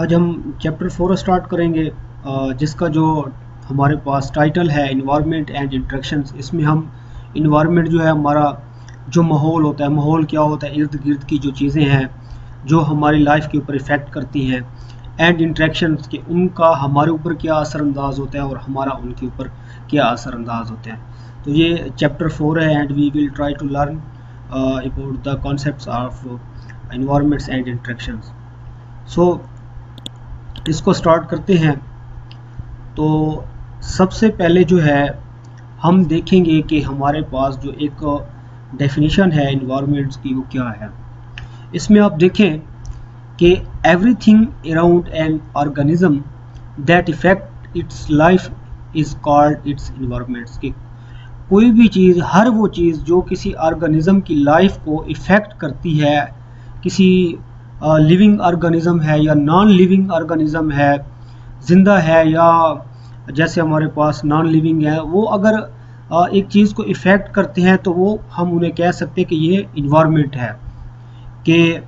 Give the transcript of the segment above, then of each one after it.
آج ہم chapter four start کریں گے جس کا جو ہمارے پاس ٹائٹل ہے انوائرمنٹ اینڈ انٹریکشنز اس میں ہم انوائرمنٹ جو ہے، ہمارا جو ماحول ہوتا ہے، ماحول کیا ہوتا ہے، ارد گرد کی جو چیزیں ہیں، جو ہماری لائف کے اوپر افیکٹ کرتی ہیں اینڈ انٹریکشنز کے، ان کا ہمارے اوپر کیا اثر انداز ہوتا ہے اور ہمارا ان کے اوپر کیا اثر انداز ہوتا ہے۔ تو یہ چیپٹر فور ہے and we will try to learn about the concepts of environments and interactions so اس کو سٹارٹ کرتے ہیں، تو سب سے پہلے جو ہے، ہم دیکھیں گے کہ ہمارے پاس جو ایک ڈیفینیشن ہے انوائرمنٹس کی، وہ کیا ہے۔ اس میں آپ دیکھیں کہ everything around an organism that affect its life is called its environments کی کوئی بھی چیز، ہر وہ چیز جو کسی آرگنزم کی لائف کو افیکٹ کرتی ہے، کسی لیونگ آرگنزم ہے یا نان لیونگ آرگنزم ہے، زندہ ہے یا جیسے ہمارے پاس نان لیونگ ہے، وہ اگر ایک چیز کو افیکٹ کرتے ہیں تو وہ ہم انہیں کہہ سکتے ہیں کہ یہ انوائرمنٹ ہے۔ کہ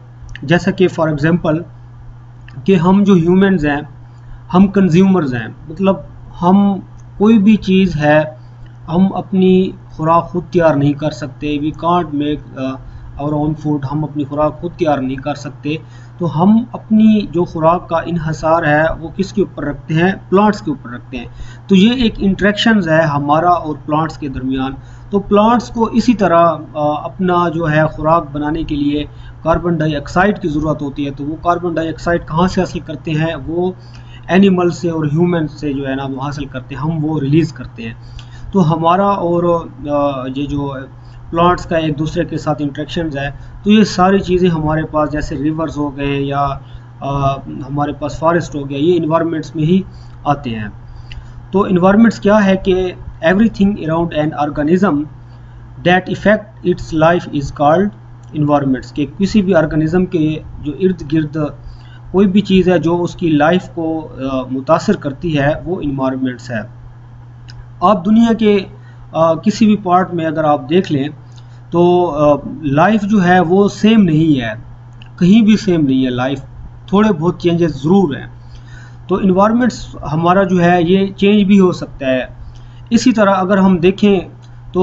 جیسا کہ فار ایگزامپل کہ ہم جو ہیومنز ہیں، ہم کنزیومرز ہیں۔ مطلب ہم کوئی بھی چیز ہے، ہم اپنی خوراک خود تیار نہیں کر سکتے وی کانٹ میک اور آن فوڈ ہم اپنی خوراک خود تیار نہیں کر سکتے، تو ہم اپنی جو خوراک کا انحصار ہے، وہ کس کے اوپر رکھتے ہیں؟ پلانٹس کے اوپر رکھتے ہیں۔ تو یہ ایک انٹریکشنز ہے ہمارا اور پلانٹس کے درمیان۔ تو پلانٹس کو اسی طرح اپنا جو ہے خوراک بنانے کے لیے کاربن ڈائی آکسائڈ کی ضرورت ہوتی ہے۔ تو وہ کاربن ڈائی آکسائڈ کہاں سے حاصل کرتے ہیں؟ وہ اینیمل سے اور ہیومن سے جو ہے نا، وہ حاصل کرتے ہیں۔ ہم وہ ریلیز کرتے ہیں۔ تو ہمارا اور یہ جو پلانٹس کا ایک دوسرے کے ساتھ انٹریکشنز ہے تو یہ ساری چیزیں ہمارے پاس جیسے ریورز ہو گئے یا ہمارے پاس فارسٹ ہو گیا، یہ انوائرمنٹس میں ہی آتے ہیں۔ تو انوائرمنٹس کیا ہے کہ everything around an organism that affect its life is called environments کہ کسی بھی آرگنزم کے جو ارد گرد کوئی بھی چیز ہے جو اس کی لائف کو متاثر کرتی ہے، وہ انوائرمنٹس ہے۔ آپ دنیا کے کسی بھی پارٹ میں اگر آپ دیکھ لیں تو لائف جو ہے وہ سیم نہیں ہے۔ کہیں بھی سیم نہیں ہے لائف تھوڑے بہت چینجز ضرور ہیں۔ تو انوائرمنٹس ہمارا جو ہے یہ چینج بھی ہو سکتا ہے۔ اسی طرح اگر ہم دیکھیں تو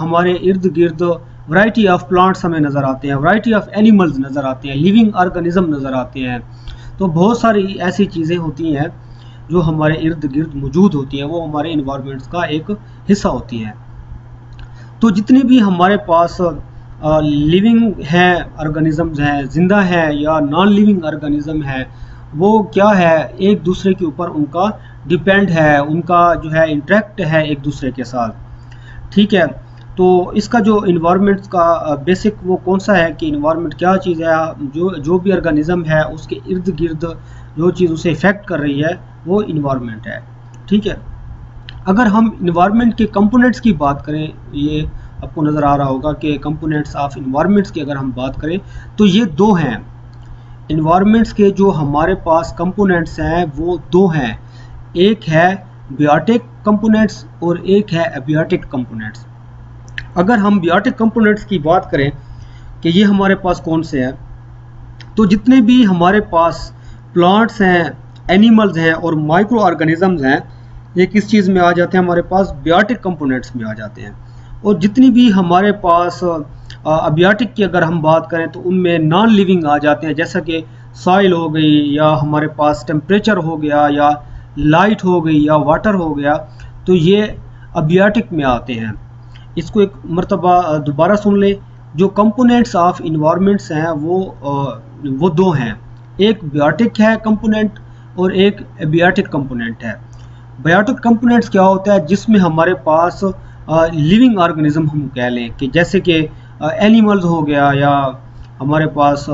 ہمارے ارد گرد ورائٹی آف پلانٹس ہمیں نظر آتے ہیں۔ ورائٹی آف اینیملز نظر آتے ہیں۔ لیونگ آرگنزم نظر آتے ہیں۔ تو بہت ساری ایسی چیزیں ہوتی ہیں جو ہمارے ارد گرد موجود ہوتی ہیں۔ وہ ہمارے انوائرمنٹس کا ایک حصہ ہوتی ہیں۔ تو جتنے بھی ہمارے پاس لیونگ ہیں آرگنزمز ہیں زندہ ہیں یا نان لیونگ آرگنزم ہے، وہ کیا ہے؟ ایک دوسرے کے اوپر ان کا ڈپینڈ ہے، ان کا جو ہے انٹریکٹ ہے ایک دوسرے کے ساتھ۔ ٹھیک ہے؟ تو اس کا جو انوائرمنٹ کا بیسک وہ کون سا ہے کہ انوائرمنٹ کیا چیز ہے؟ جو جو بھی آرگنزم ہے، اس کے ارد گرد جو چیز اسے افیکٹ کر رہی ہے، وہ انوائرمنٹ ہے۔ ٹھیک ہے؟ اگر ہم انوائرمنٹ کے کمپوننٹس کی بات کریں، یہ آپ کو نظر آ رہا ہوگا کہ کمپوننٹس آف انوائرمنٹس کی اگر ہم بات کریں، تو یہ دو ہیں۔ انوائرمنٹس کے جو ہمارے پاس کمپوننٹس ہیں، وہ دو ہیں۔ ایک ہے بیاٹک کمپوننٹس اور ایک ہے ابیاٹک کمپوننٹس اگر ہم بیاٹک کمپوننٹس کی بات کریں کہ یہ ہمارے پاس کون سے ہیں، تو جتنے بھی ہمارے پاس پلانٹس ہیں اینیملز ہیں اور مائکرو آرگنزمز ہیں یہ کس چیز میں آ جاتے ہیں؟ ہمارے پاس بیاٹک کمپوننٹس میں آ جاتے ہیں۔ اور جتنی بھی ہمارے پاس ابیاٹک کی اگر ہم بات کریں تو ان میں نان لیونگ آ جاتے ہیں۔ جیسا کہ سائل ہو گئی یا ہمارے پاس ٹمپریچر ہو گیا یا لائٹ ہو گئی یا واٹر ہو گیا، تو یہ ابیاٹک میں آتے ہیں۔ اس کو ایک مرتبہ دوبارہ سن لیں۔ جو کمپوننٹس آف انوائرمنٹس ہیں، وہ وہ دو ہیں۔ ایک بیاٹک ہے کمپوننٹ اور ایک بیاٹک کمپوننٹ ہے۔ بیاٹک کمپوننٹس کیا ہوتا ہے جس میں ہمارے پاس لیونگ آرگنزم ہم کہہ لیں کہ جیسے کہ اینیملز ہو گیا یا ہمارے پاس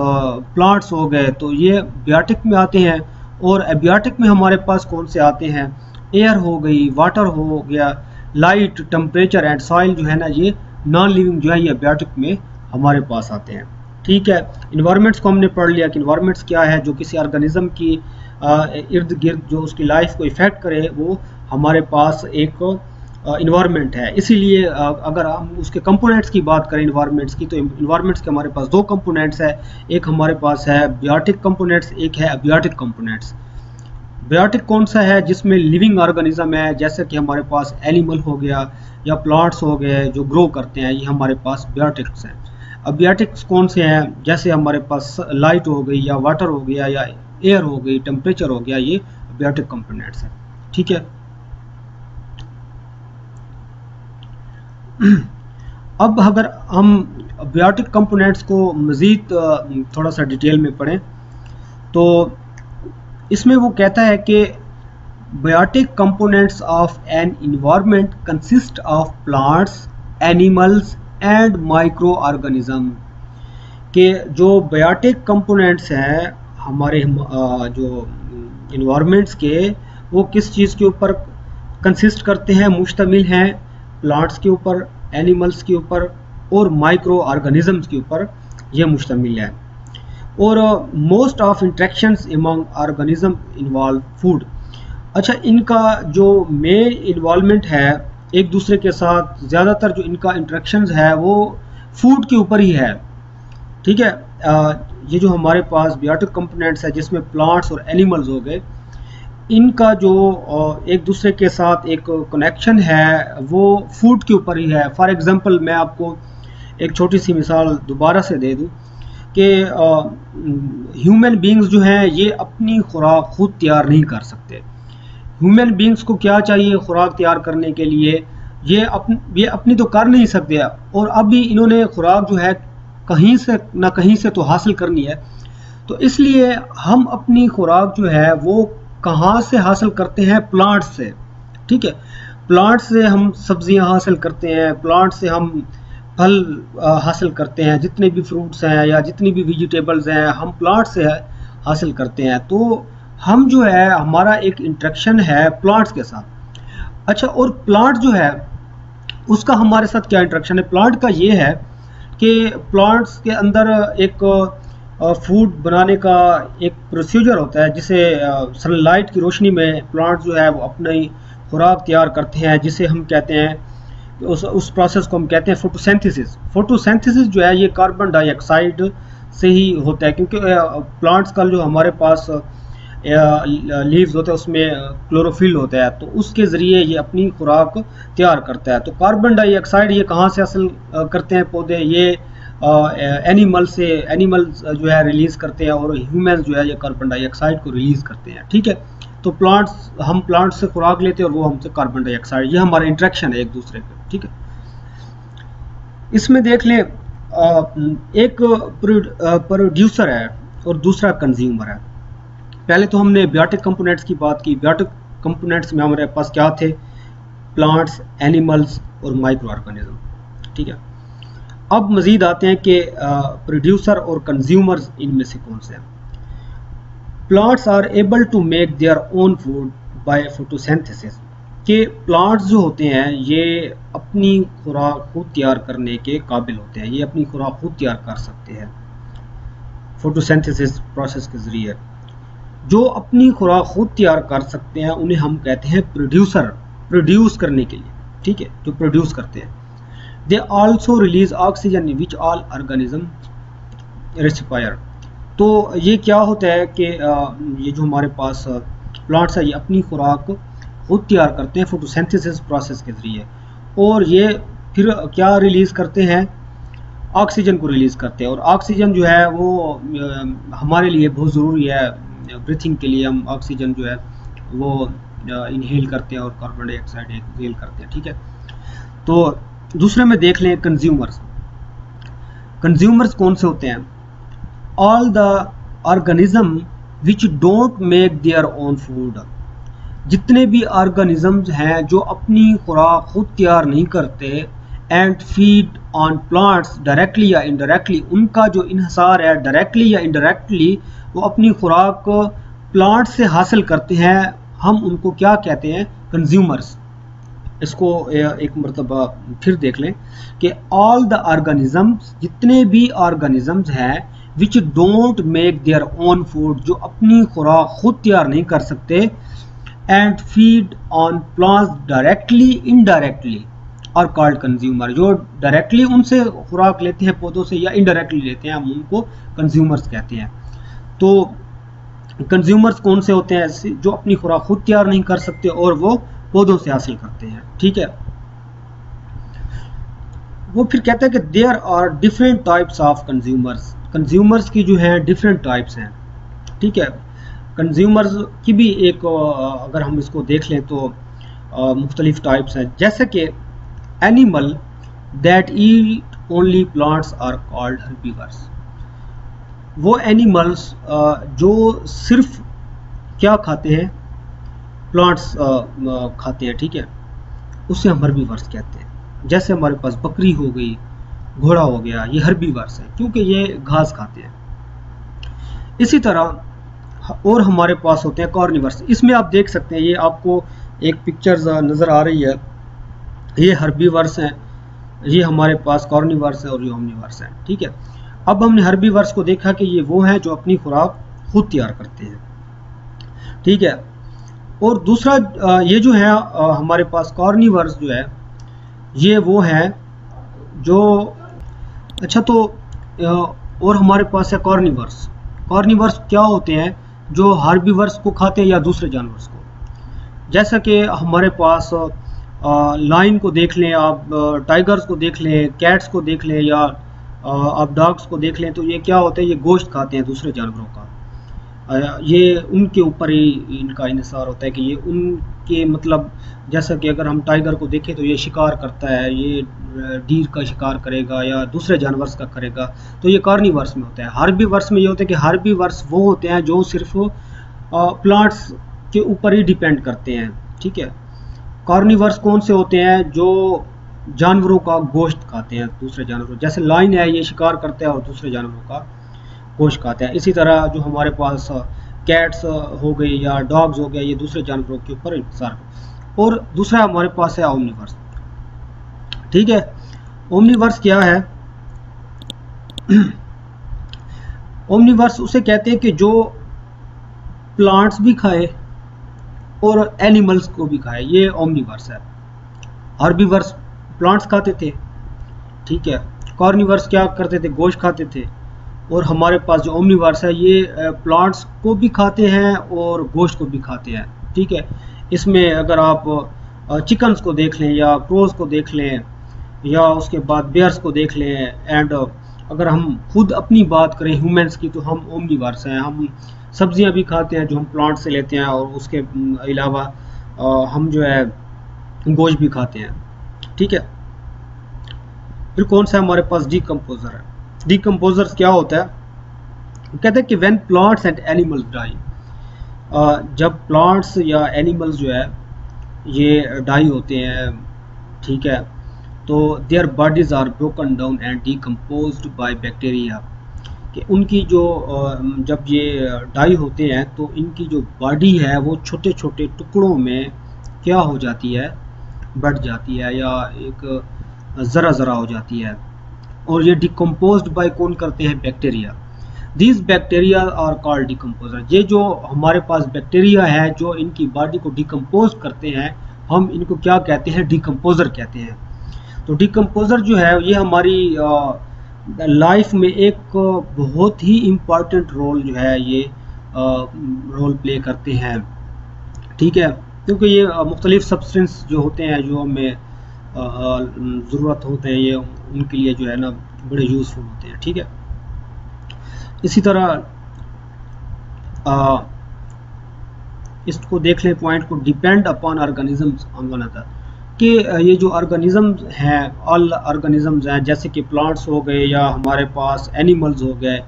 پلانٹس ہو گئے تو یہ بیاٹک میں آتے ہیں اور ایبیاٹک میں ہمارے پاس کون سے آتے ہیں؟ ایئر ہو گئی واٹر ہو گیا لائٹ ٹمپریچر اینڈ سائل جو ہے نا یہ نان لیونگ جو ہے یہ بیاٹک میں ہمارے پاس آتے ہیں۔ ٹھیک ہے انوائرمنٹس کو ہم نے پڑھ لیا کہ انوائرمنٹس کیا ہے جو کسی آرگنزم کی ارد گرد جو اس کی لائف کو افیکٹ کرے، وہ ہمارے پاس ایک انوائرمنٹ ہے۔ اسی لیے اگر ہم اس کے کمپوننٹس کی بات کریں انوائرمنٹس کی، تو انوائرمنٹس کے ہمارے پاس دو کمپوننٹس ہے ایک ہمارے پاس ہے بیوٹک کمپوننٹس ایک ہے ابیوٹک کمپوننٹس بیوٹک کون سا ہے؟ جس میں لیونگ آرگنزم ہے، جیسے کہ ہمارے پاس اینیمل ہو گیا یا پلانٹس ہو گئے، جو گرو کرتے ہیں، یہ ہمارے پاس بیوٹکس ہیں۔ ابیوٹکس کون سے ہیں؟ جیسے ہمارے پاس لائٹ ہو گئی یا واٹر ہو گیا یا ایئر ہو گئی ٹمپریچر ہو گیا، یہ بیوٹک کمپوننٹس ہیں۔ ٹھیک ہے؟ اب اگر ہم بیوٹک کمپوننٹس کو مزید تھوڑا سا ڈیٹیل میں پڑھیں، تو اس میں وہ کہتا ہے کہ biotic components of an environment consist of plants animals and microorganism کہ جو بیوٹک کمپوننٹس ہیں ہمارے جو انوائرمنٹس کے، وہ کس چیز کے اوپر کنسسٹ کرتے ہیں، مشتمل ہیں پلانٹس کے اوپر اینیملس کے اوپر اور مائکرو آرگنزمس کے اوپر یہ مشتمل ہے اور most of interactions among organism involve food اچھا ان کا جو مین انوالومنٹ ہے، ایک دوسرے کے ساتھ، زیادہ تر جو ان کا انٹریکشنز ہے، وہ فوڈ کے اوپر ہی ہے۔ ٹھیک ہے؟ یہ جو ہمارے پاس بیوٹک کمپوننٹس ہے جس میں پلانٹس اور اینیملز ہو گئے، ان کا جو ایک دوسرے کے ساتھ ایک کنیکشن ہے، وہ فوڈ کے اوپر ہی ہے۔ فار ایگزامپل میں آپ کو ایک چھوٹی سی مثال دوبارہ سے دے دوں کہ ہیومن بینگز جو ہیں، یہ اپنی خوراک خود تیار نہیں کر سکتے۔ ہیومن بینگز کو کیا چاہیے خوراک تیار کرنے کے لیے؟ یہ اپنی یہ اپنی تو کر نہیں سکتے۔ اور اب بھی انہوں نے خوراک جو ہے کہیں سے نہ کہیں سے تو حاصل کرنی ہے۔ تو اس لیے ہم اپنی خوراک جو ہے وہ کہاں سے حاصل کرتے ہیں؟ پلانٹ سے۔ ٹھیک ہے۔ پلانٹ سے ہم سبزیاں حاصل کرتے ہیں۔ پلانٹ سے ہم پھل حاصل کرتے ہیں۔ جتنے بھی فروٹس ہیں یا جتنی بھی ویجیٹیبلز ہیں، ہم پلانٹ سے حاصل کرتے ہیں۔ تو ہم جو ہے، ہمارا ایک انٹریکشن ہے پلانٹس کے ساتھ۔ اچھا اور پلانٹ جو ہے، اس کا ہمارے ساتھ کیا انٹریکشن ہے؟ پلانٹ کا یہ ہے کہ پلانٹس کے اندر ایک فوڈ بنانے کا ایک پروسیجر ہوتا ہے، جسے سن لائٹ کی روشنی میں پلانٹ جو ہے وہ اپنی خوراک تیار کرتے ہیں، جسے ہم کہتے ہیں، اس اس پروسیس کو ہم کہتے ہیں فوٹو سینتھسس فوٹو سینتھسس جو ہے، یہ کاربن ڈائی آکسائڈ سے ہی ہوتا ہے، کیونکہ پلانٹس کا جو ہمارے پاس لیوز ہوتے ہیں اس میں کلوروفل ہوتا ہے، تو اس کے ذریعے یہ اپنی خوراک تیار کرتا ہے۔ تو کاربن ڈائی آکسائڈ یہ کہاں سے حاصل کرتے ہیں پودے؟ یہ اینیمل سے، اینیمل جو ہے ریلیز کرتے ہیں اور ہیومنز جو ہے یہ کاربن ڈائی آکسائڈ کو ریلیز کرتے ہیں، ٹھیک ہے؟ تو پلانٹس، ہم پلانٹ سے خوراک لیتے ہیں اور وہ ہم سے کاربن ڈائی آکسائڈ، یہ ہمارا انٹریکشن ہے ایک دوسرے کے ٹھیک ہے؟ اس میں دیکھ لیں ایک پروڈیوسر ہے اور دوسرا کنزیومر ہے۔ پہلے تو ہم نے بیوٹک کمپوننٹس کی بات کی۔ بیوٹک کمپوننٹس میں ہمارے پاس کیا تھے؟ پلانٹس اینیملس اور مائکرو آرگنزم ٹھیک ہے۔ اب مزید آتے ہیں کہ پروڈیوسر اور کنزیومرز ان میں سے کون سے ہیں۔ Plants are able to make their own food by photosynthesis کہ پلانٹس جو ہوتے ہیں، یہ اپنی خوراک خود تیار کرنے کے قابل ہوتے ہیں۔ یہ اپنی خوراک خود تیار کر سکتے ہیں۔ فوٹوسینتھسس پروسیس کے ذریعے۔ جو اپنی خوراک خود تیار کر سکتے ہیں، انہیں ہم کہتے ہیں پروڈیوسر پروڈیوس کرنے کے لیے، ٹھیک ہے؟ جو پروڈیوس کرتے ہیں۔ They also release oxygen which all organism respire تو یہ کیا ہوتا ہے کہ یہ جو ہمارے پاس پلانٹس ہے یہ اپنی خوراک خود تیار کرتے ہیں فوٹوسینتھسس پروسیس کے ذریعے۔ اور یہ پھر کیا ریلیز کرتے ہیں؟ آکسیجن کو ریلیز کرتے ہیں۔ اور آکسیجن جو ہے وہ ہمارے لیے بہت ضروری ہے۔ بریتھنگ کے لیے ہم آکسیجن جو ہے وہ انہیل کرتے ہیں اور کاربن ڈائی آکسائڈ انہیل کرتے ہیں، ٹھیک ہے؟ تو دوسرے میں دیکھ لیں کنزیومرز کنزیومرز کون سے ہوتے ہیں؟ All the organism which don't make their own food جتنے بھی آرگنزمز ہیں جو اپنی خوراک خود تیار نہیں کرتے and feed on plants directly یا انڈائریکٹلی ان کا جو انحصار ہے ڈائریکٹلی یا انڈائریکٹلی وہ اپنی خوراک پلانٹ سے حاصل کرتے ہیں۔ ہم ان کو کیا کہتے ہیں؟ کنزیومرز اس کو ایک مرتبہ پھر دیکھ لیں کہ آل دا آرگنزمز جتنے بھی آرگنزمز ہیں which don't make their own food جو اپنی خوراک خود تیار نہیں کر سکتے and feed on plants directly indirectly are called consumer جو ڈائریکٹلی ان سے خوراک لیتے ہیں پودوں سے یا انڈائریکٹلی لیتے ہیں، ہم ان کو کنزیومرز کہتے ہیں۔ تو کنزیومرز کون سے ہوتے ہیں؟ جو اپنی خوراک خود تیار نہیں کر سکتے اور وہ پودوں سے حاصل کرتے ہیں۔ ٹھیک ہے۔ وہ پھر کہتے ہیں کہ there are different types of consumers consumers کی جو ہے ڈفرینٹ ٹائپس ہیں۔ ٹھیک ہے۔ کنزیومرز کی بھی ایک اگر ہم اس کو دیکھ لیں تو مختلف ٹائپس ہیں۔ جیسے کہ animal that eat only plants are called herbivores وہ اینیملس جو صرف کیا کھاتے ہیں؟ پلانٹس کھاتے ہیں، ٹھیک ہے؟ اسے ہم ہربیورس کہتے ہیں۔ جیسے ہمارے پاس بکری ہو گئی، گھوڑا ہو گیا، یہ ہربی ورس ہے کیونکہ یہ گھاس کھاتے ہیں۔ اسی طرح، اور ہمارے پاس ہوتے ہیں کارنیورس اس میں آپ دیکھ سکتے ہیں، یہ آپ کو ایک پکچر نظر آ رہی ہے۔ یہ ہربی ورس ہیں، یہ ہمارے پاس کارنیورس ہے اور یہ اومنی ورس ہیں، ٹھیک ہے؟ اب ہم نے ہربی ورس کو دیکھا کہ یہ وہ ہیں جو اپنی خوراک خود تیار کرتے ہیں، ٹھیک ہے؟ اور دوسرا یہ جو ہے ہمارے پاس کارنیورس جو ہے یہ وہ ہے جو اچھا تو اور ہمارے پاس ہے کارنیورس کارنیورس کیا ہوتے ہیں جو ہاربیورس کو کھاتے ہیں یا دوسرے جانورس کو؟ جیسا کہ ہمارے پاس لائن کو دیکھ لیں، آپ ٹائگرز کو دیکھ لیں، کیٹس کو دیکھ لیں یا آپ ڈاگس کو دیکھ لیں تو یہ کیا ہوتا ہے، یہ گوشت کھاتے ہیں دوسرے جانوروں کا۔ یہ ان کے اوپر ہی ان کا انحصار ہوتا ہے کہ یہ ان کے مطلب جیسا کہ اگر ہم ٹائگر کو دیکھیں تو یہ شکار کرتا ہے، یہ ڈیر کا شکار کرے گا یا دوسرے جانورس کا کرے گا۔ تو یہ کارنی ورس میں ہوتا ہے۔ ہاربی ورس میں یہ ہوتا ہے کہ ہاربی ورس وہ ہوتے ہیں جو صرف پلانٹس کے اوپر ہی ڈیپینڈ کرتے ہیں۔ ٹھیک ہے؟ کارنی ورس کون سے ہوتے ہیں جو جانوروں کا گوشت کھاتے ہیں، دوسرے جانوروں، جیسے لائن ہے، یہ شکار کرتا ہے اور دوسرے جانوروں کا گوشت کھاتے ہیں۔ اسی طرح جو ہمارے پاس کیٹس ہو گئی یا ڈاگز ہو گیا یہ دوسرے جانوروں کے اوپر انتظار اور دوسرا ہمارے پاس ہے اومنی ورس ٹھیک ہے؟ اومنی ورس کیا ہے؟ اومنی ورس اسے کہتے ہیں کہ جو پلانٹس بھی کھائے اور اینیملس کو بھی کھائے یہ اومنی ورس ہے۔ ہربی ورس پلانٹس کھاتے تھے۔ ٹھیک ہے۔ کارنی ورس کیا کرتے تھے؟ گوشت کھاتے تھے۔ اور ہمارے پاس جو اومنی وارس ہے، یہ پلانٹس کو بھی کھاتے ہیں اور گوشت کو بھی کھاتے ہیں۔ ٹھیک ہے۔ اس میں اگر آپ چکنز کو دیکھ لیں یا کروز کو دیکھ لیں یا اس کے بعد بیئرس کو دیکھ لیں۔ اینڈ اگر ہم خود اپنی بات کریں ہیومنس کی، تو ہم اومنی وارس ہیں۔ ہم سبزیاں بھی کھاتے ہیں جو ہم پلانٹ سے لیتے ہیں اور اس کے علاوہ ہم جو ہے گوشت بھی کھاتے ہیں۔ ٹھیک ہے۔ پھر کون سا ہمارے پاس ڈی کمپوزر ہے؟ ڈیکمپوزرز کیا ہوتا ہے؟ کہتے ہیں کہ when plants and animals die جب پلانٹس یا اینیملز جو ہے، یہ ڈائی ہوتے ہیں، ٹھیک ہے، تو their bodies are broken down and decomposed by bacteria کہ ان کی جو جب یہ ڈائی ہوتے ہیں تو ان کی جو باڈی ہے وہ چھوٹے چھوٹے ٹکڑوں میں کیا ہو جاتی ہے؟ بڑھ جاتی ہے یا ایک ذرا ذرا ہو جاتی ہے۔ اور یہ ڈیکمپوزڈ بائی کون کرتے ہیں؟ Bacteria these bacteria are call decomposer یہ جو ہمارے پاس بیکٹیریا ہے، جو ان کی باڈی کو ڈیکمپوز کرتے ہیں، ہم ان کو کیا کہتے ہیں؟ ڈیکمپوزر کہتے ہیں۔ تو ڈیکمپوزر جو ہے، یہ ہماری لائف میں ایک بہت ہی امپارٹنٹ رول جو ہے یہ رول پلے کرتے ہیں۔ ٹھیک ہے، کیونکہ یہ مختلف سبسٹنس جو ہوتے ہیں، جو ہمیں ضرورت ہوتے ہیں، یہ ان کے لیے جو ہے نا بڑے یوزفل ہوتے ہیں۔ ٹھیک ہے۔ اسی طرح اس کو دیکھ لیں پوائنٹ کو depend upon organisms on one other کہ یہ جو آرگنیزمز ہیں آل آرگنیزمز ہیں، جیسے کہ پلانٹس ہو گئے یا ہمارے پاس اینیملز ہو گئے،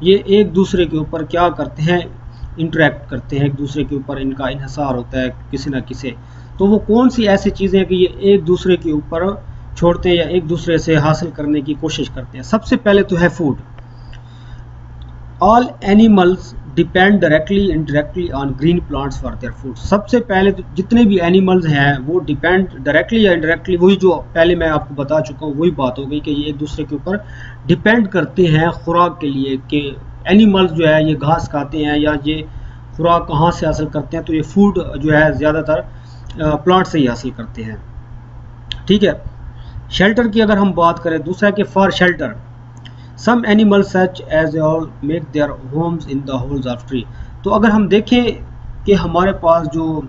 یہ ایک دوسرے کے اوپر کیا کرتے ہیں؟ انٹریکٹ کرتے ہیں، ایک دوسرے کے اوپر ان کا انحصار ہوتا ہے، کسی نہ کسی۔ تو وہ کون سی ایسی چیزیں کہ یہ ایک دوسرے کے اوپر چھوڑتے ہیں یا ایک دوسرے سے حاصل کرنے کی کوشش کرتے ہیں؟ سب سے پہلے تو ہے food all animals depend directly indirectly on green plants for their food سب سے پہلے جتنے بھی اینیملز ہیں، وہ ڈیپینڈ ڈائریکٹلی یا انڈائریکٹلی وہی جو پہلے میں آپ کو بتا چکا ہوں، وہی بات ہو گئی کہ یہ ایک دوسرے کے اوپر ڈیپینڈ کرتے ہیں خوراک کے لیے کہ اینیملز جو ہے یہ گھاس کھاتے ہیں یا یہ خوراک کہاں سے حاصل کرتے ہیں، تو یہ فوڈ جو ہے زیادہ تر پلانٹ سے ہی حاصل کرتے ہیں۔ ٹھیک ہے؟ شیلٹر کی اگر ہم بات کریں، دوسرا کہ for shelter some animal such as a make their homes in the holes of tree تو اگر ہم دیکھیں کہ ہمارے پاس جو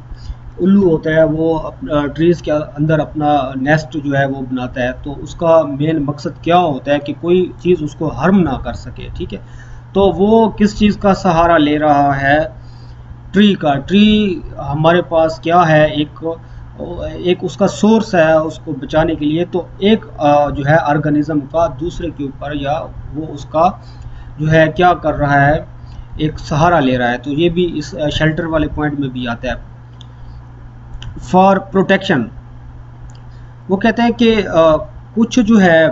الو ہوتا ہے، وہ ٹریز کے اندر اپنا نیسٹ جو ہے، وہ بناتا ہے، تو اس کا مین مقصد کیا ہوتا ہے کہ کوئی چیز اس کو ہرم نہ کر سکے، ٹھیک ہے؟ تو وہ کس چیز کا سہارا لے رہا ہے؟ ٹری کا۔ ٹری ہمارے پاس کیا ہے؟ ایک ایک اس کا سورس ہے اس کو بچانے کے لیے، تو ایک جو ہے آرگنزم کا دوسرے کے اوپر یا وہ اس کا جو ہے کیا کر رہا ہے، ایک سہارا لے رہا ہے۔ تو یہ بھی اس شیلٹر والے پوائنٹ میں بھی آتا ہے۔ فار پروٹیکشن وہ کہتے ہیں کہ کچھ جو ہے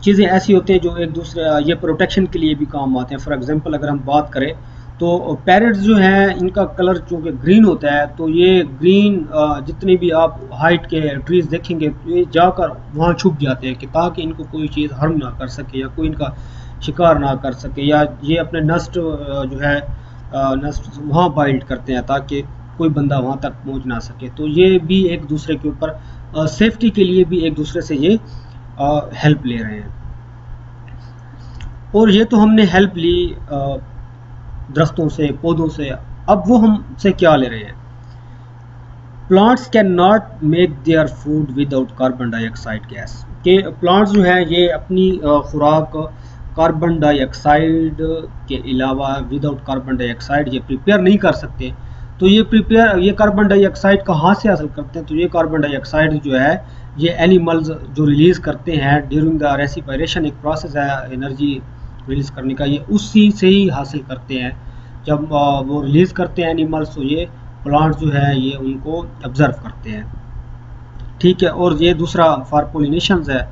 چیزیں ایسی ہوتی ہیں جو ایک دوسرے یہ پروٹیکشن کے لیے بھی کام آتے ہیں۔ فار ایگزامپل اگر ہم بات کریں تو پیرٹس جو ہیں، ان کا کلر چونکہ گرین ہوتا ہے، تو یہ گرین جتنی بھی آپ ہائٹ کے ٹریز دیکھیں گے، یہ جا کر وہاں چھپ جاتے ہیں کہ تاکہ ان کو کوئی چیز ہرم نہ کر سکے یا کوئی ان کا شکار نہ کر سکے یا یہ اپنے نسٹ جو ہے نسٹ وہاں بائلڈ کرتے ہیں تاکہ کوئی بندہ وہاں تک پہنچ نہ سکے۔ تو یہ بھی ایک دوسرے کے اوپر سیفٹی کے لیے بھی ایک دوسرے سے یہ ہیلپ لے رہے ہیں۔ اور یہ تو ہم نے ہیلپ لی درختوں سے، پودوں سے۔ اب وہ ہم سے کیا لے رہے ہیں؟ Plants can not make their food without carbon dioxide gas کہ پلانٹس جو ہیں، یہ اپنی خوراک کاربن ڈائی آکسائڈ کے علاوہ without carbon dioxide یہ پریپیئر نہیں کر سکتے۔ تو یہ پریپیئر یہ کاربن ڈائی آکسائڈ کہاں سے حاصل کرتے ہیں؟ تو یہ کاربن ڈائی آکسائڈ جو ہے، یہ اینیملز جو ریلیز کرتے ہیں ڈیورنگ دا ریسیپائریشن ایک پروسیس ہے انرجی ریلیز کرنے کا، یہ اسی سے ہی حاصل کرتے ہیں۔ جب وہ ریلیز کرتے ہیں اینیملس تو یہ پلانٹ جو ہے، یہ ان کو آبزرو کرتے ہیں۔ ٹھیک ہے، اور یہ دوسرا فار پولینیشنز ہے۔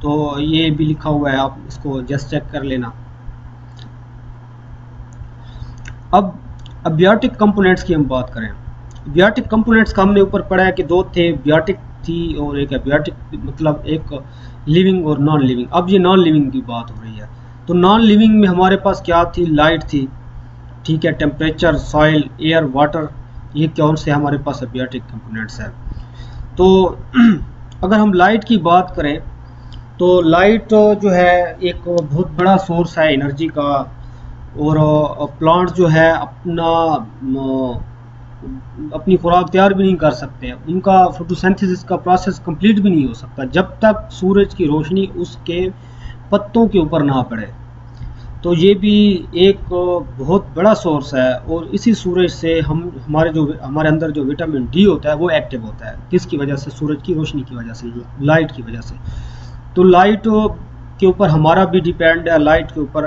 تو یہ بھی لکھا ہوا ہے، آپ اس کو جسٹ چیک کر لینا۔ اب بیاٹک کمپوننٹس کی ہم بات کریں۔ بیاٹک کمپوننٹس کا ہم نے اوپر پڑھا ہے کہ دو تھے بیاٹک تھی اور ایک بیاٹک مطلب ایک لیونگ اور نان لیونگ اب یہ نان لیونگ کی بات ہو رہی ہے۔ تو نان لیونگ میں ہمارے پاس کیا تھی؟ لائٹ تھی۔ ٹھیک ہے، ٹیمپریچر، سوائل، ایئر، واٹر، یہ کون سے ہمارے پاس ابیاٹک کمپوننٹس ہے تو اگر ہم لائٹ کی بات کریں، تو لائٹ جو ہے ایک بہت بڑا سورس ہے انرجی کا، اور پلانٹ جو ہے اپنا، اپنی خوراک تیار بھی نہیں کر سکتے۔ ان کا فوٹوسینتھسس کا پروسیس کمپلیٹ بھی نہیں ہو سکتا۔ جب تک سورج کی روشنی اس کے پتوں کے اوپر نہ پڑے۔ تو یہ بھی ایک بہت بڑا سورس ہے اور اسی سورج سے ہم ہمارے جو ہمارے اندر جو وٹامن ڈی ہوتا ہے وہ ایکٹیو ہوتا ہے۔ کس کی وجہ سے؟ سورج کی، روشنی کی وجہ سے لائٹ کی وجہ سے۔ تو لائٹ کے اوپر ہمارا بھی ڈیپینڈ ہے لائٹ کے اوپر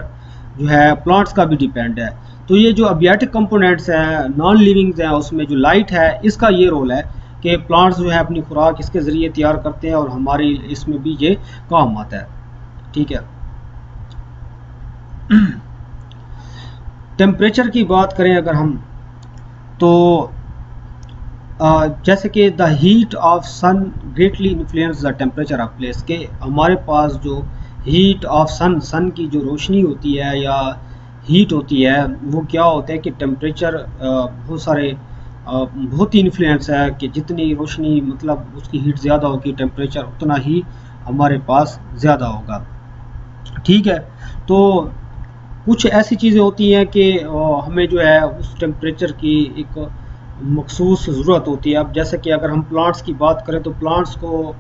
جو ہے پلانٹس کا بھی ڈیپینڈ ہے۔ تو یہ جو ابیاٹک کمپوننٹس ہیں نان لیونگز ہیں، اس میں جو لائٹ ہے، اس کا یہ رول ہے کہ پلانٹس جو ہے اپنی خوراک اس کے ذریعے تیار کرتے ہیں اور ہماری اس میں بھی یہ کام آتا ہے۔ ٹھیک ہے۔ ٹیمپریچر کی بات کریں اگر ہم تو جیسے کہ the heat of sun greatly influence the temperature of place کہ ہمارے پاس جو ہیٹ آف سن سن کی جو روشنی ہوتی ہے یا ہیٹ ہوتی ہے، وہ کیا ہوتا ہے کہ ٹیمپریچر بہت سارے بہت ہی انفلوئنس ہے کہ جتنی روشنی مطلب اس کی ہیٹ زیادہ ہوگی ٹیمپریچر اتنا ہی ہمارے پاس زیادہ ہوگا۔ ٹھیک ہے؟ تو کچھ ایسی چیزیں ہوتی ہیں کہ ہمیں جو ہے اس ٹیمپریچر کی ایک مخصوص ضرورت ہوتی ہے۔ اب جیسے کہ اگر ہم پلانٹس کی بات کریں تو پلانٹس کو،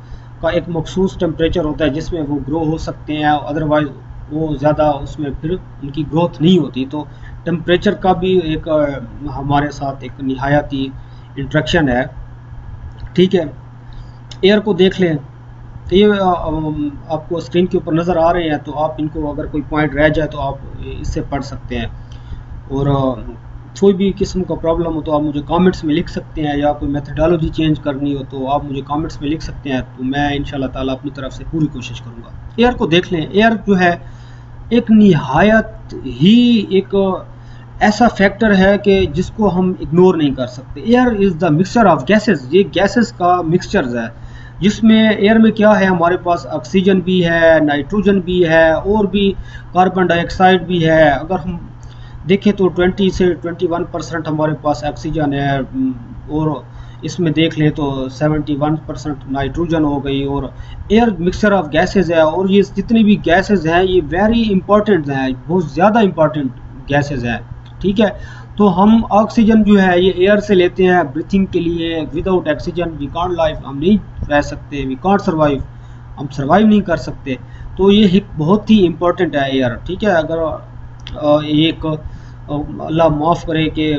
کا ایک مخصوص ٹیمپریچر ہوتا ہے جس میں وہ گرو ہو سکتے ہیں ادروائز وہ زیادہ اس میں پھر ان کی گروتھ نہیں ہوتی۔ تو ٹیمپریچر کا بھی ایک ہمارے ساتھ ایک نہایتی انٹریکشن ہے۔ ٹھیک ہے۔ ایئر کو دیکھ لیں۔ تو یہ آپ کو اسکرین کے اوپر نظر آ رہے ہیں، تو آپ ان کو اگر کوئی پوائنٹ رہ جائے تو آپ اس سے پڑھ سکتے ہیں۔ اور کوئی بھی قسم کا پرابلم ہو تو آپ مجھے کامنٹس میں لکھ سکتے ہیں یا کوئی میتھڈالوجی چینج کرنی ہو تو آپ مجھے کامنٹس میں لکھ سکتے ہیں۔ تو میں ان شاء اللہ تعالیٰ اپنی طرف سے پوری کوشش کروں گا۔ ایئر کو دیکھ لیں۔ ایئر جو ہے، ایک نہایت ہی ایک ایسا فیکٹر ہے کہ جس کو ہم اگنور نہیں کر سکتے۔ Air is the mixture of gases یہ گیسز کا مکسچرز ہے۔ جس میں ایئر میں کیا ہے، ہمارے پاس آکسیجن بھی ہے نائٹروجن بھی ہے، اور بھی کاربن ڈائی آکسائڈ بھی ہے۔ اگر ہم دیکھیں تو ٹوینٹی سے ٹوینٹی ون پرسنٹ ہمارے پاس آکسیجن ہے۔ اور اس میں دیکھ لیں تو سیونٹی ون پرسنٹ نائٹروجن ہو گئی، اور ایئر مکسچر آف گیسز ہے۔ اور یہ جتنی بھی گیسز ہیں، یہ ویری امپورٹنٹ ہیں، بہت زیادہ امپورٹنٹ گیسز ہیں۔ ٹھیک ہے؟ تو ہم آکسیجن جو ہے یہ ایئر سے لیتے ہیں بریتھنگ کے لیے. Without oxygen we can't live ہم نہیں رہ سکتے. وی کانٹ سروائیو ہم سروائیو نہیں کر سکتے. تو یہ بہت ہی امپورٹنٹ ہے ایئر. ٹھیک ہے؟ اگر ایک اللہ معاف کرے کہ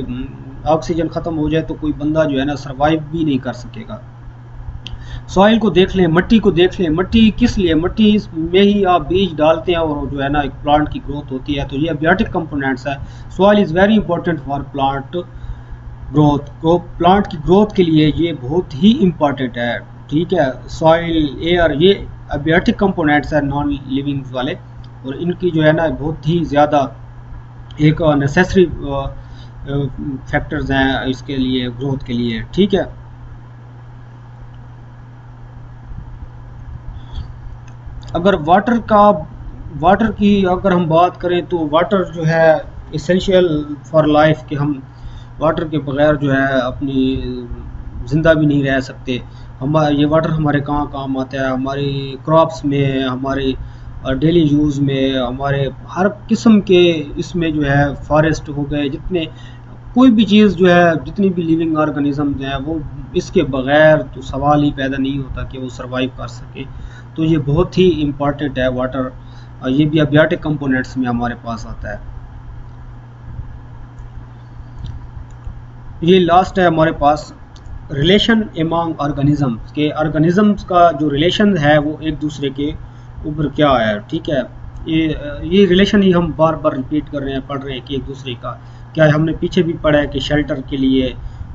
آکسیجن ختم ہو جائے تو کوئی بندہ جو ہے نا سروائیو بھی نہیں کر سکے گا. سوائل کو دیکھ لیں، مٹی کو دیکھ لیں۔ مٹی کس لیے؟ مٹی میں ہی آپ بیج ڈالتے ہیں اور جو ہے نا ایک پلانٹ کی گروتھ ہوتی ہے۔ تو یہ ابیاٹک کمپوننٹس ہے soil is very important for plant growth plant کی گروتھ کے لیے یہ بہت ہی امپورٹنٹ ہے۔ ٹھیک ہے۔ سوائل ایئر یہ ابیاٹک کمپوننٹس ہے نان لیونگ والے۔ اور ان کی جو ہے نا بہت ہی زیادہ ایک نیسیسری فیکٹرز ہیں اس کے لیے گروتھ کے لیے۔ ٹھیک ہے۔ اگر واٹر کا واٹر کی اگر ہم بات کریں تو واٹر جو ہے اسینشیل فار لائف کہ ہم واٹر کے بغیر جو ہے اپنی زندہ بھی نہیں رہ سکتے۔ ہم یہ واٹر ہمارے کہاں کام آتا ہے؟ ہماری کراپس میں، ہماری ڈیلی یوز میں، ہمارے ہر قسم کے اس میں جو ہے فارسٹ ہو گئے، جتنے کوئی بھی چیز جو ہے، جتنی بھی لیونگ آرگنزم ہیں وہ اس کے بغیر تو سوال ہی پیدا نہیں ہوتا کہ وہ سروائیو کر سکے۔ تو یہ بہت ہی امپارٹنٹ ہے واٹر یہ بھی ابیاٹک کمپوننٹس میں ہمارے پاس آتا ہے۔ یہ لاسٹ ہے ہمارے پاس۔ ریلیشن امانگ آرگنزم کہ آرگنزمس کا جو ریلیشن ہے، وہ ایک دوسرے کے اوپر کیا ہے؟ ٹھیک ہے۔ یہ یہ ریلیشن ہی ہم بار بار ریپیٹ کر رہے ہیں، پڑھ رہے ہیں کہ ایک دوسرے کا۔ کیا ہم نے پیچھے بھی پڑھا ہے کہ شیلٹر کے لیے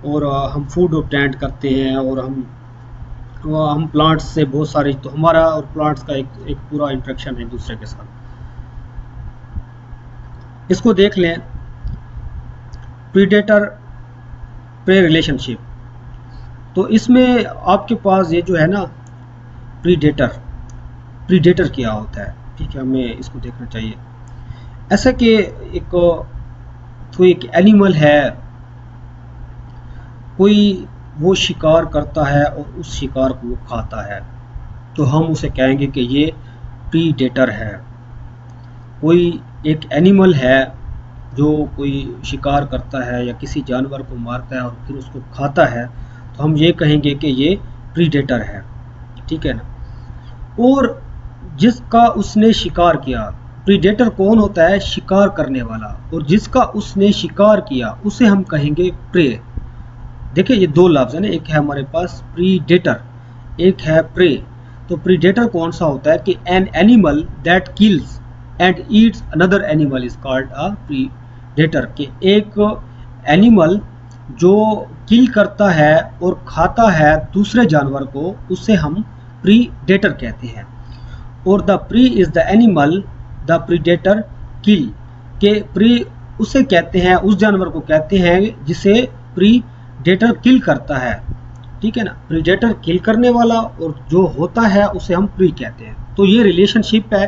اور ہم فوڈ اوپٹینٹ کرتے ہیں اور ہم ہم پلانٹس سے بہت ساری تو ہمارا اور پلانٹس کا ایک ایک پورا انٹریکشن ہے دوسرے کے ساتھ۔ اس کو دیکھ لیں پریڈیٹر پری ریلیشن شپ تو اس میں آپ کے پاس یہ جو ہے نا پریڈیٹر پریڈیٹر کیا ہوتا ہے؟ ٹھیک ہے، ہمیں اس کو دیکھنا چاہیے۔ ایسا کہ ایک کوئی ایک اینیمل ہے۔ کوئی وہ شکار کرتا ہے اور اس شکار کو وہ کھاتا ہے۔ تو ہم اسے کہیں گے کہ یہ پری ڈیٹر ہے۔ کوئی ایک اینیمل ہے جو کوئی شکار کرتا ہے یا کسی جانور کو مارتا ہے اور پھر اس کو کھاتا ہے، تو ہم یہ کہیں گے کہ یہ پری ڈیٹر ہے۔ ٹھیک ہے نا؟ اور جس کا اس نے شکار کیا پریڈیٹر کون ہوتا ہے شکار کرنے والا؟ اور جس کا اس نے شکار کیا، اسے ہم کہیں گے پرے دیکھیں، یہ دو لفظ ہیں ایک ہے ہمارے پاس پریڈیٹر ایک ہے پرے تو پریڈیٹر کون سا ہوتا ہے؟ کہ an animal that kills and eats another animal is called a predator کہ ایک اینیمل جو کل کرتا ہے اور کھاتا ہے دوسرے جانور کو، اسے ہم پریڈیٹر کہتے ہیں۔ اور دا پری از دا اینیمل دا پریڈیٹر کل کہ پری اسے کہتے ہیں، اس جانور کو کہتے ہیں جسے پری ڈیٹر کل کرتا ہے۔ ٹھیک ہے نا؟ پریڈیٹر کل کرنے والا اور جو ہوتا ہے، اسے ہم پری کہتے ہیں۔ تو یہ ریلیشن شپ ہے۔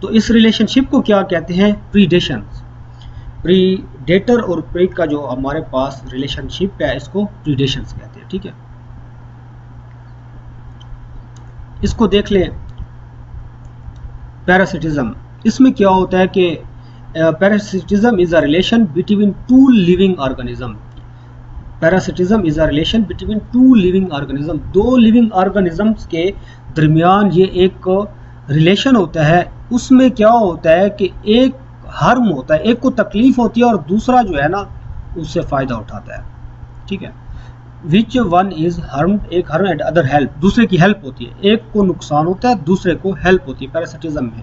تو اس ریلیشن شپ کو کیا کہتے ہیں؟ پریڈیشن پریڈیٹر اور پری کا جو ہمارے پاس ریلیشن شپ ہے، اس کو پریڈیشن کہتے ہیں۔ ٹھیک ہے؟ اس کو دیکھ لیں۔ پیراسٹزم اس میں کیا ہوتا ہے کہ parasitism is a relation between two living organism parasitism is a relation between two living organism do living organisms کے درمیان یہ ایک ریلیشن ہوتا ہے. اس میں کیا ہوتا ہے کہ ایک ہرم ہوتا ہے، ایک کو تکلیف ہوتی ہے اور دوسرا جو ہے نا، اس سے فائدہ اٹھاتا ہے. ٹھیک ہے؟ وچ ون از ہرم ایک ہرم اینڈ ادر ہیلپ دوسرے کی ہیلپ ہوتی ہے. ایک کو نقصان ہوتا ہے، دوسرے کو ہیلپ ہوتی ہے. پیراسٹزم میں.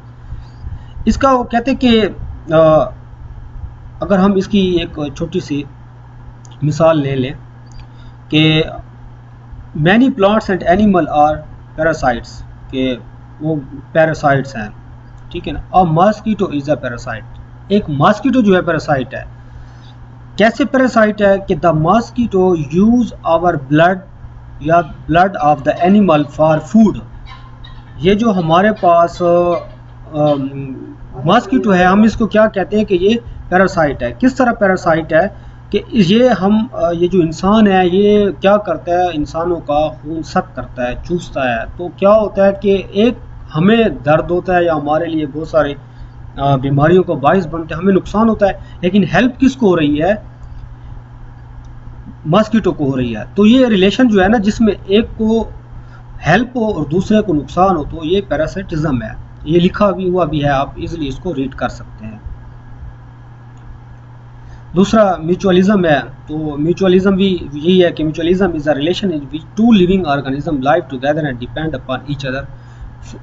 اس کا وہ کہتے کہ اگر ہم اس کی ایک چھوٹی سی مثال لے لیں کہ many plants and animal are parasites کہ وہ پیراسائٹس ہیں، ٹھیک ہے نا؟ ماسکیٹو از اے پیراسائٹ ایک ماسکیٹو جو ہے پیراسائٹ ہے۔ کیسے پیراسائٹ ہے؟ کہ the mosquito use our blood یا blood of the animal for food یہ جو ہمارے پاس ماسکیٹو ہے، ہم اس کو کیا کہتے ہیں کہ یہ پیراسائٹ ہے۔ کس طرح پیراسائٹ ہے کہ یہ ہم، یہ جو انسان ہے، یہ کیا کرتا ہے؟ انسانوں کا خون سک کرتا ہے، چوستا ہے۔ تو کیا ہوتا ہے کہ ایک ہمیں درد ہوتا ہے یا ہمارے لیے بہت سارے بیماریوں کا باعث بنتے ہیں ہمیں نقصان ہوتا ہے۔ لیکن ہیلپ کس کو ہو رہی ہے؟ ماسکیٹو کو ہو رہی ہے۔ تو یہ ریلیشن جو ہے نا، جس میں ایک کو ہیلپ ہو اور دوسرے کو نقصان ہو، تو یہ پیراسائٹزم ہے۔ یہ لکھا بھی ہوا بھی ہے، آپ ایزلی اس کو ریڈ کر سکتے ہیں۔ دوسرا میوچولیزم ہے۔ تو میوچولیزم بھی یہی ہے کہ mutualism is a relation two living organism life together and depend upon each other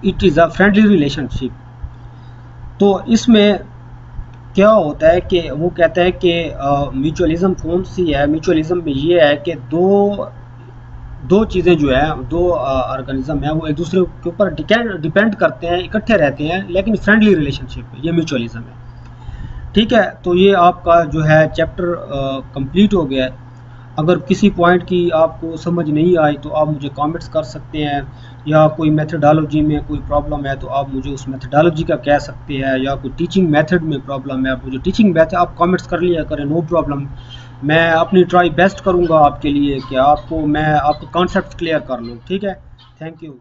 it is a friendly relationship تو اس میں کیا ہوتا ہے کہ وہ کہتا ہے کہ میوچولیزم کون سی ہے؟ میوچولیزم میں یہ ہے کہ دو دو چیزیں جو ہیں، دو آرگنزم ہیں، وہ ایک دوسرے کے اوپر ڈیپینڈ کرتے ہیں، اکٹھے رہتے ہیں، لیکن فرینڈلی ریلیشن شپ یہ میوچولیزم ہے۔ ٹھیک ہے، تو یہ آپ کا جو ہے چیپٹر کمپلیٹ ہو گیا ہے۔ اگر کسی پوائنٹ کی آپ کو سمجھ نہیں آئی تو آپ مجھے کامنٹس کر سکتے ہیں، یا کوئی میتھڈالوجی میں کوئی پرابلم ہے تو آپ مجھے اس میتھڈالوجی کا کہہ سکتے ہیں، یا کوئی ٹیچنگ میتھڈ میں پرابلم ہے، آپ مجھے ٹیچنگ میتھڈ آپ کامنٹس کر لیا کریں نو پرابلم میں اپنی ٹرائی بیسٹ کروں گا آپ کے لیے کہ آپ کو میں آپ کو کانسیپٹ کلیئر کر لوں، ٹھیک ہے؟ Thank you